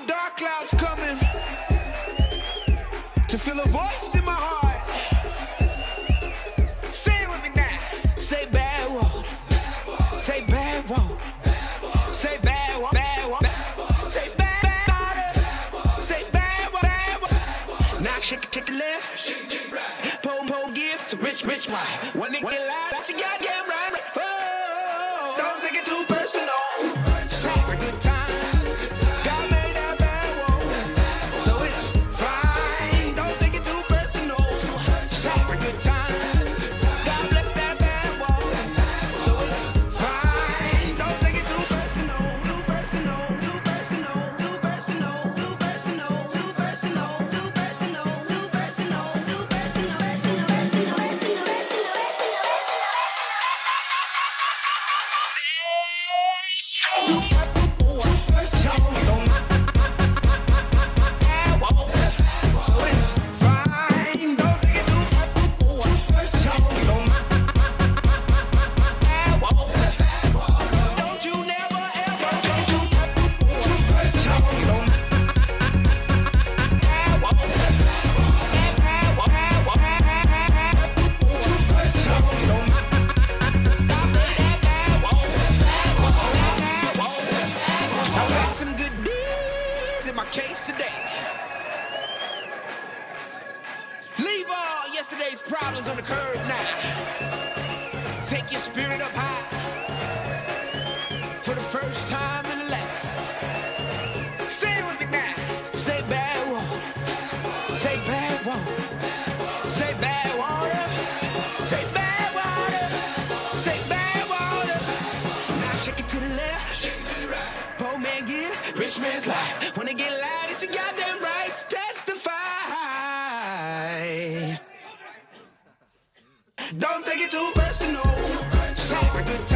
the dark clouds coming to feel a voice in my heart. Say it with me now. Say bad water. Say bad water. Say bad water. Bad water. Say bad, water. Say bad water. Bad water. Now shake it, shake it left. Pull, pull gifts, rich, rich wife. When it, when Poor man give, rich man's life. When they get loud, it's a goddamn right to testify. Don't take it too personal. Have a good time.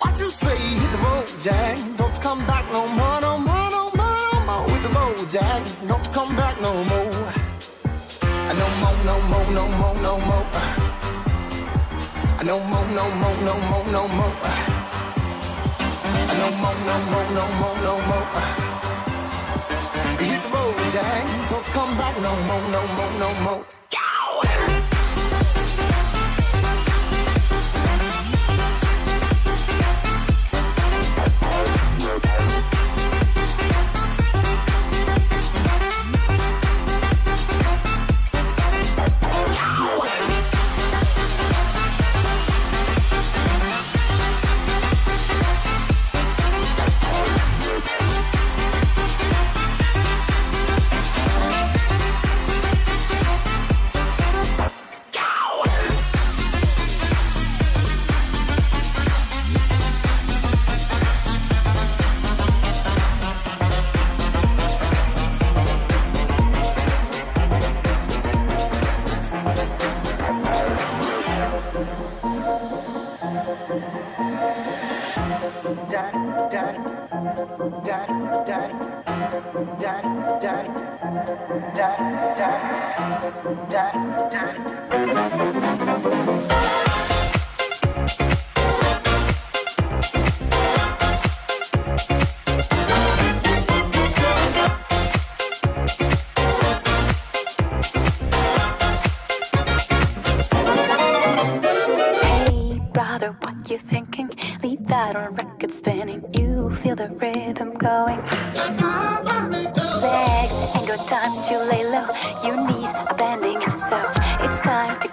What you say? Hit the road, Jack, don't come back no more, no more, no more, no more. Hit the road, Jack, don't come back no more. No more, no more, no more, no more. No more, no more, no more, no more. No more, no more, no more, no more. Hit the road, Jack. Don't come back no more, no more, no more.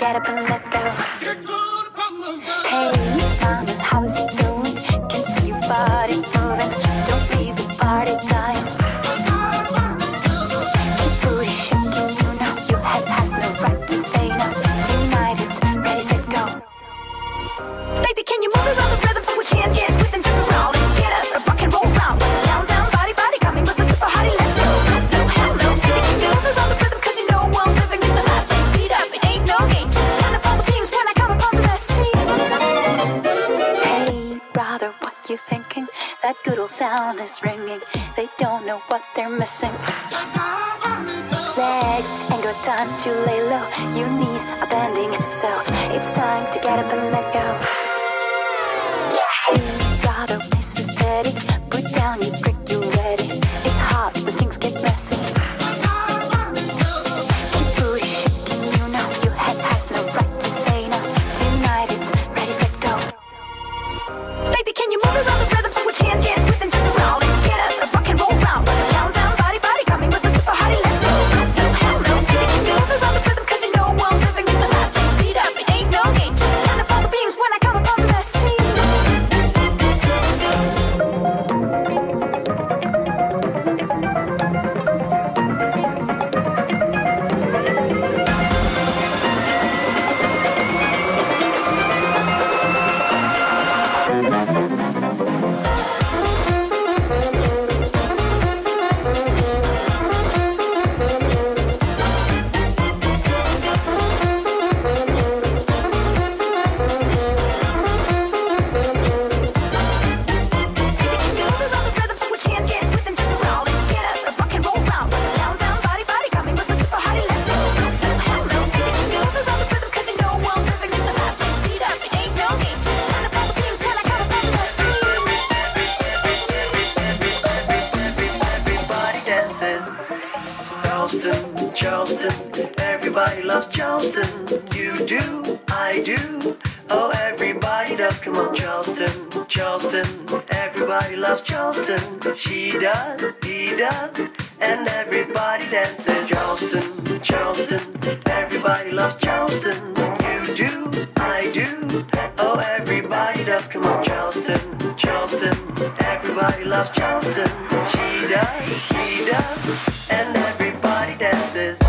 get up and look It's time to get up and let go. Charleston, Charleston, everybody loves Charleston. You do, I do. Oh, everybody does. Come on, Charleston, Charleston, everybody loves Charleston. She does, he does, and everybody dances. Charleston, Charleston, everybody loves Charleston. You do, I do. Oh, everybody does. Come on, Charleston, Charleston, everybody loves Charleston. She does, he does, and everybody dances.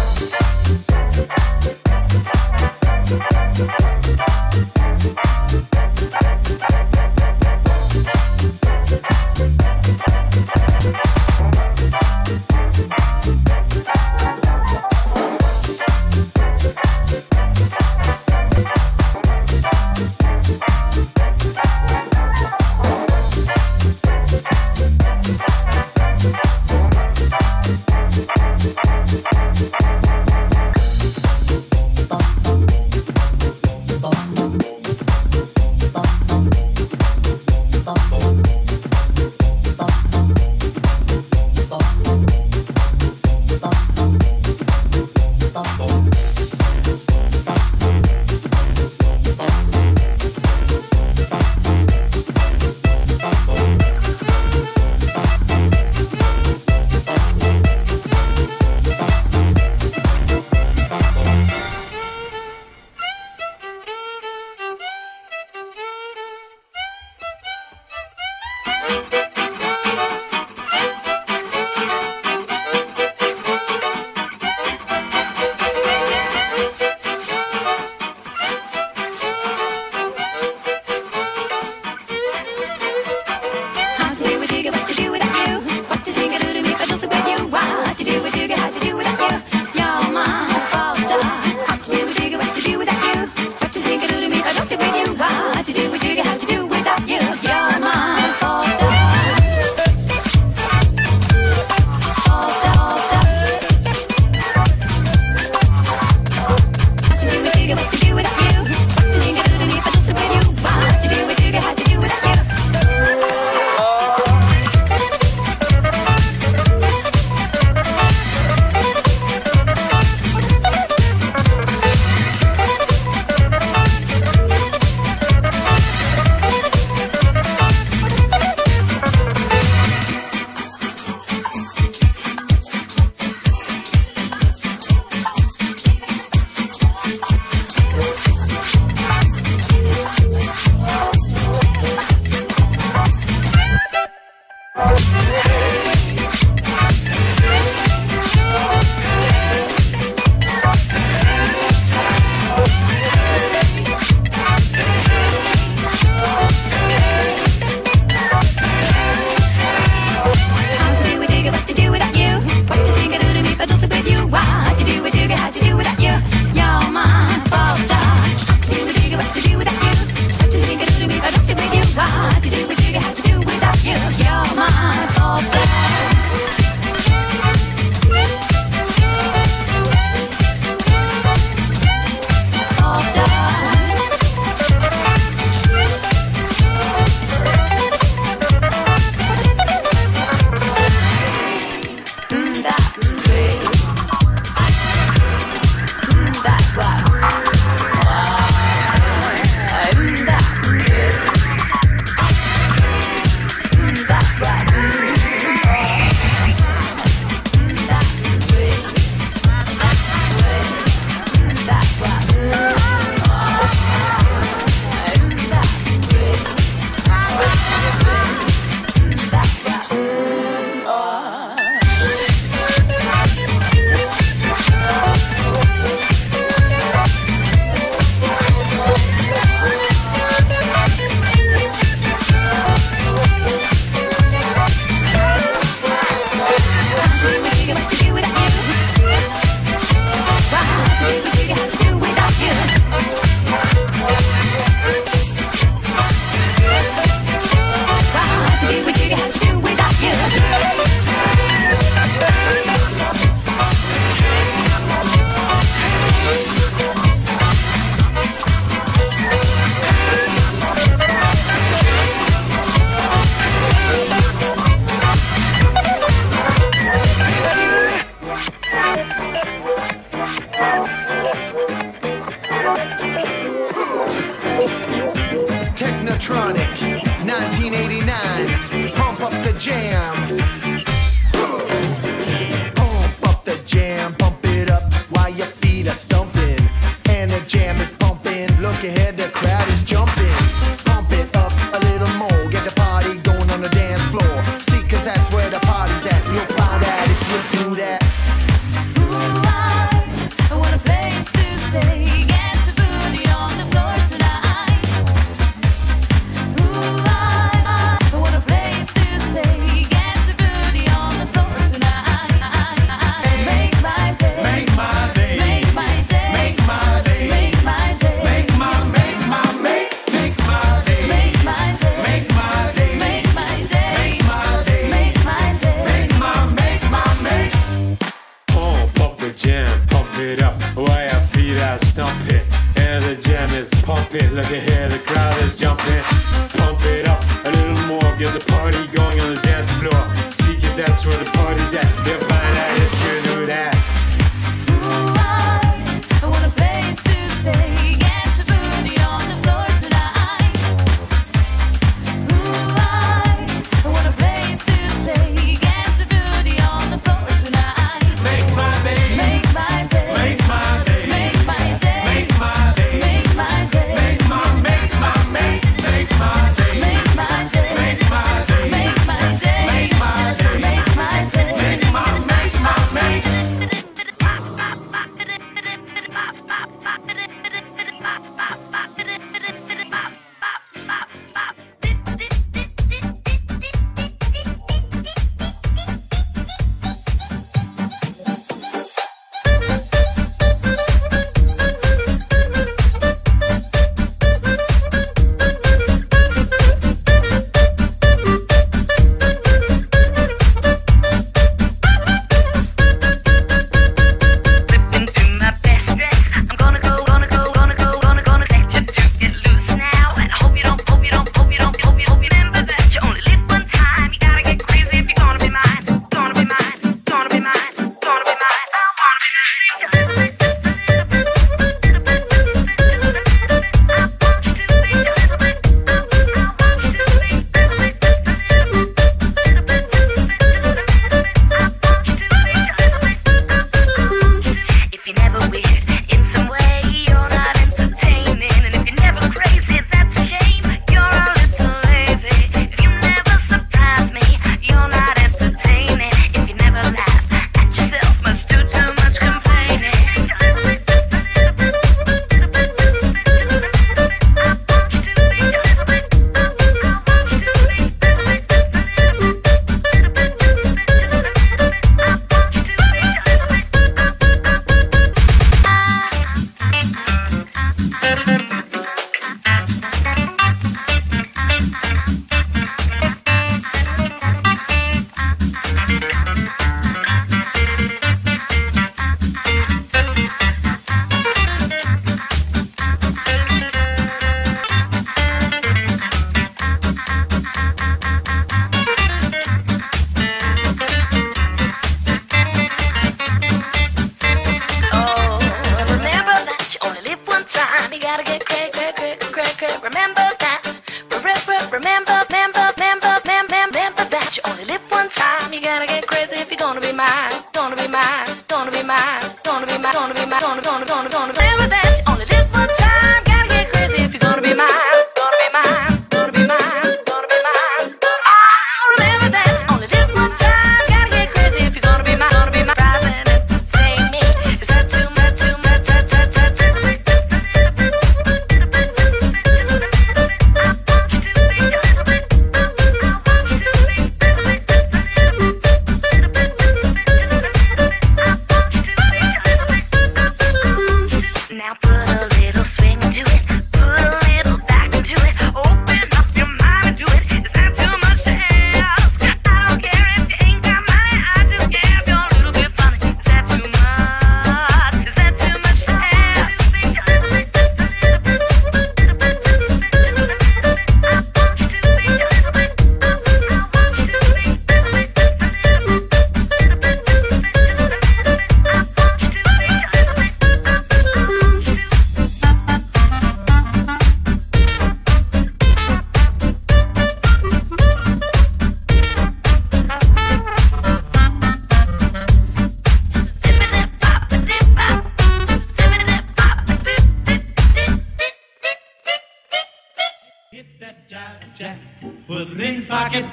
jam.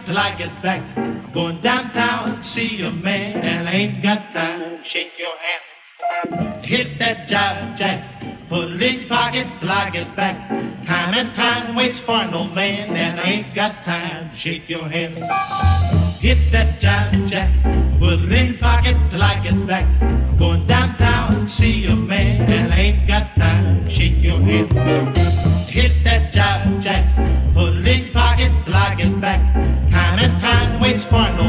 till I get back. Going downtown, see a man, and I ain't got time. Shake your hand. Hit that job, jack. Put it in pocket till I get back. Time and time waits for no man, and I ain't got time. Shake your hand. Hit that job, jack. Put it in pocket till I get back. Going downtown, see a man, and I ain't got time. Shake your hand. Hit that job, jack. Put it in pocket till I get back time and time waits for no